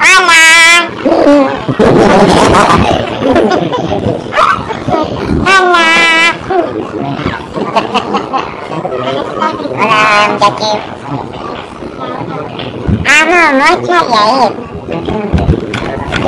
Hola. Hola. Hola, em chào chị. À, nó mới cha vậy. Cho nó